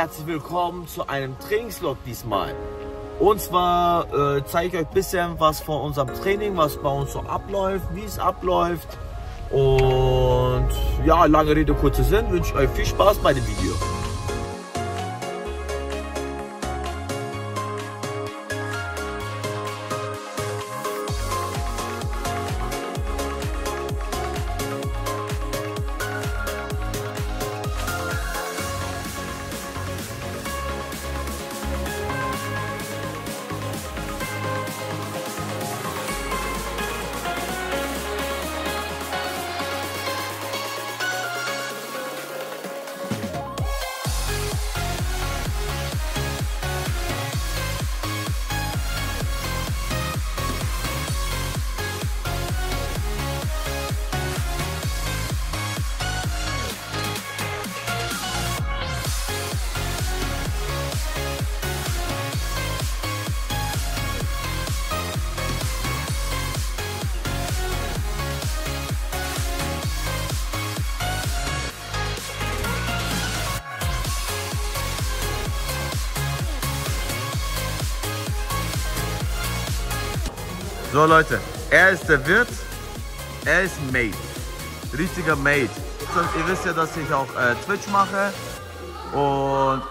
herzlich willkommen zu einem Trainingslog diesmal. Und zwar äh, zeige ich euch ein bisschen was von unserem Training, was bei uns so abläuft, wie es abläuft. Und ja, lange Rede, kurzer Sinn, wünsche ich euch viel Spaß bei dem Video. So Leute, er ist der Wirt, er ist Mate, richtiger Mate. Ihr wisst ja, dass ich auch äh, Twitch mache und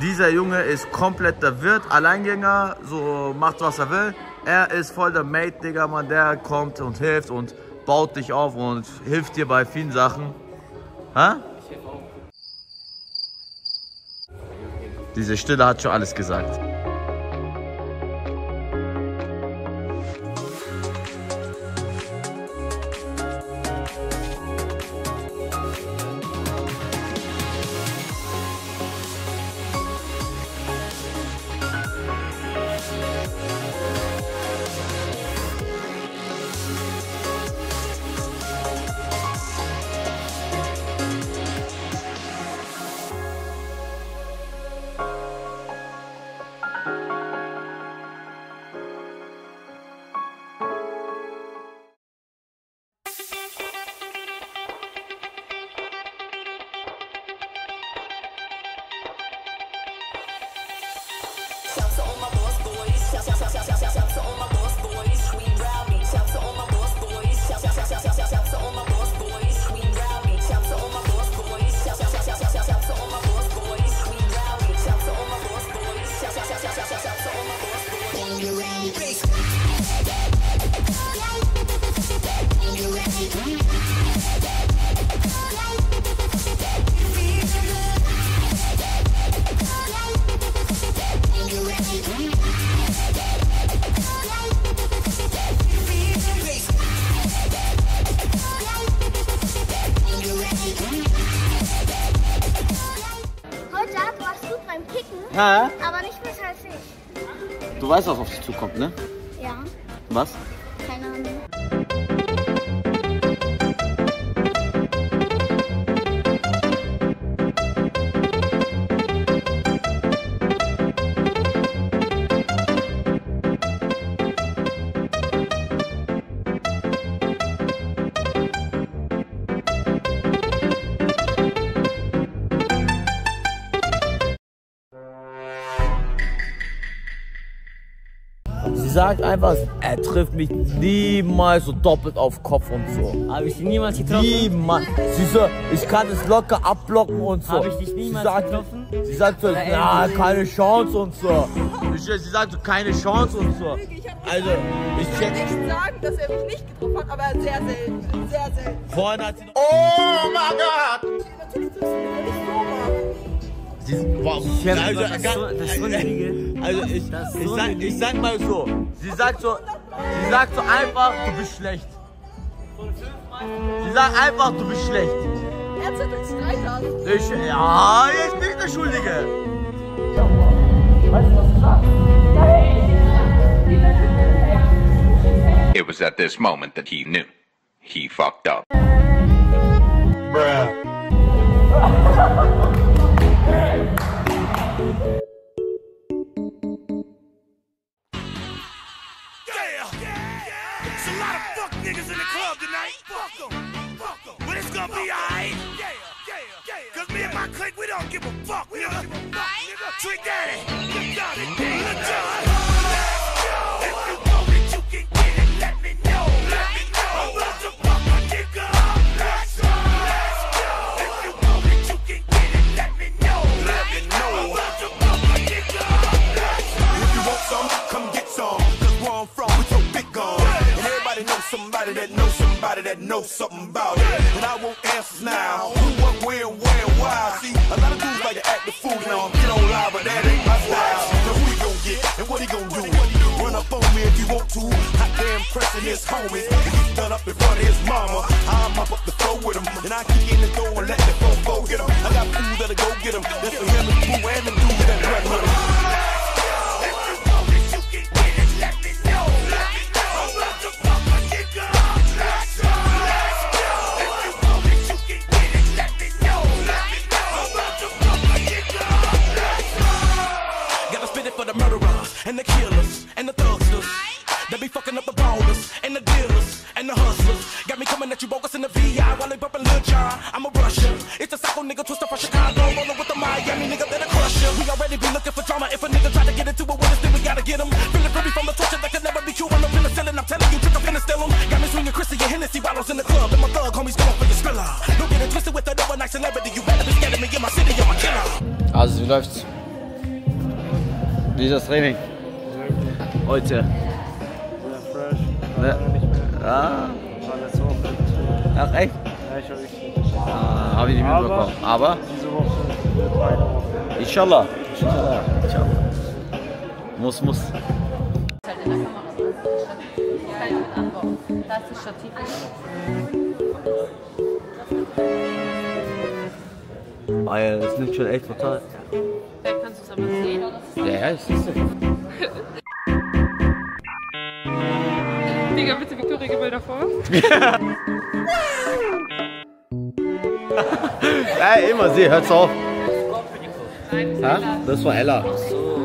dieser Junge ist komplett der Wirt, Alleingänger, so macht was er will. Er ist voll der Mate, Digga, man, der kommt und hilft und baut dich auf und hilft dir bei vielen Sachen. Hä? Diese Stille hat schon alles gesagt. Hä? aber nicht besser als ich. Du weißt, was auf dich zukommt, ne? Ja, Was? keine Ahnung. Sagt einfach, er trifft mich niemals so doppelt auf Kopf und so. Habe ich dich niemals getroffen? Niemals. Sie so, ich kann es locker abblocken und so. Habe ich dich niemals sie sagt, getroffen? Sie sagt so, Oder na, keine Chance und so. Ich, sie sagt so, keine Chance und so. Ich hab Also, ich kann check. nicht sagen, dass er mich nicht getroffen hat, aber sehr selten. Sehr selten. Vorhin hat sie. Oh mein Gott! Natürlich Sie, wow, also, das ist so- das ist so also ich, Das ist ich, so sag, ich sag mal so, sie sagt so, sie sagt so einfach, du bist schlecht. Sie sagt einfach, du bist schlecht. Er zettelt Streit an. Ich, ja, jetzt bin ich der Schuldige. It was at this moment that he knew. He fucked up. Yeah, me and my clique, we don't give a fuck, we don't give a fuck, nigga. Trick Daddy, look down it, look down it. Let's go. If you want it, you can get it, let me know, let me know. I'm about to fuck a nigga up. Let's go. Let's go. If you want it, you can get it, let me know, let me know. I'm about to fuck a nigga up. Let's go. If you want some, come get some. Cause where I'm from, we so big gun. And everybody knows somebody that knows somebody that knows something about it. And I want answers now. Who, what, where, why? See, a lot of dudes like to act the fool now. Get on live, but that ain't my style. So who he gon' get and what he gon' do? Run up on me if you want to. Hot damn pressing his homies. He's done up in front of his mama. I'm up up the floor with him. And I kick in the door and let the fofo get him. I got food that'll go get him. That's for him and Pooh and the wie läuft's? Wie ist das Training? Heute. fresh. Ne? Ah, ach echt? Ja, ich wirklich fit. Ah, habe ich nicht Aber- mitbekommen. Aber, Diese Woche wird meine Woche. inshallah. Inshallah. inshallah. Muss, muss. halt in der Ja, das nimmt schon echt total. Vielleicht kannst du es aber sehen. Ja, ja, ich sieh's doch. Digga, bitte Victoria, gib mal davor. Ey, immer sie, hört's auf. Ja? Das war Ella.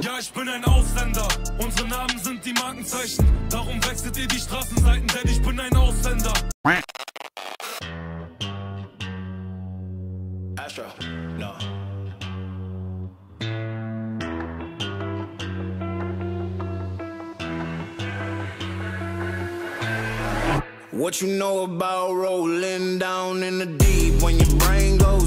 Ja, ich bin ein Ausländer. Unsere Namen sind die Markenzeichen. Darum wechselt ihr die Straßenseiten, denn ich bin ein Ausländer. Astro, What you know about rolling down in the deep? When your brain goes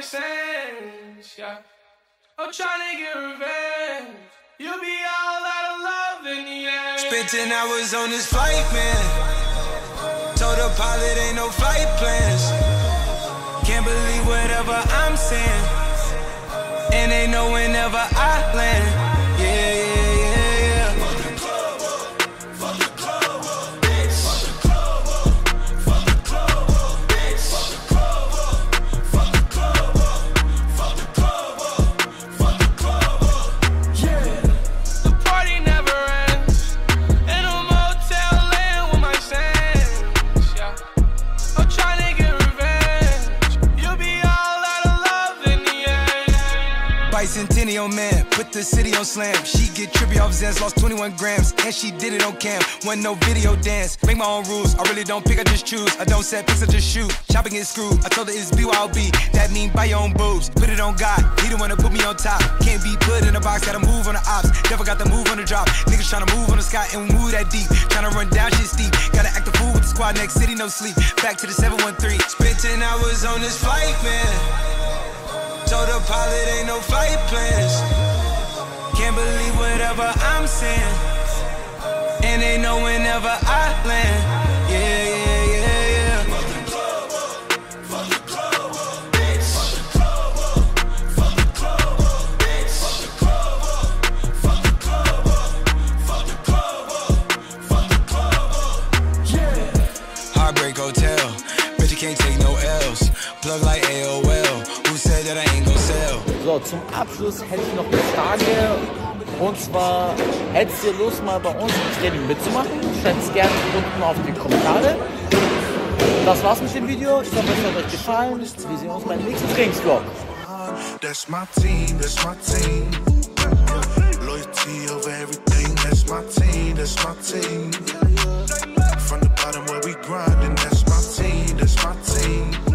My sands, yeah. I'm trying to get revenge. You'll be all out of love in the end. Spent 10 hours on this flight, man. Told the pilot ain't no flight plans. Can't believe whatever I'm saying. And they know whenever I land. Bicentennial man, put the city on slam. She get trippy off Zans, lost 21 grams, and she did it on cam. Wasn't no video dance, make my own rules. I really don't pick, I just choose. I don't set picks, I just shoot. Chopping is screwed. I told her it's BYOB, that mean buy your own boobs. Put it on God, he the one to put me on top. Can't be put in a box, gotta move on the ops. Never got the move on the drop. Niggas tryna move on the sky and move that deep. Tryna run down shit steep. Gotta act the fool with the squad, next city, no sleep. Back to the 713. Spent 10 hours on this flight, man. Told the pilot ain't no flight plans. Can't believe whatever I'm saying. And they know whenever I land. Zum Abschluss hätte ich noch eine Frage. Und zwar, hättest du Lust, mal bei uns im Training mitzumachen? Schreibt es gerne unten auf die Kommentare. Das war's mit dem Video. Ich hoffe, es hat euch gefallen. Wir sehen uns beim nächsten Trainingsvlog. That's my team, that's my team. Loyalty over everything, that's my team, that's my team. From the bottom where we grinding, that's my team, that's my team.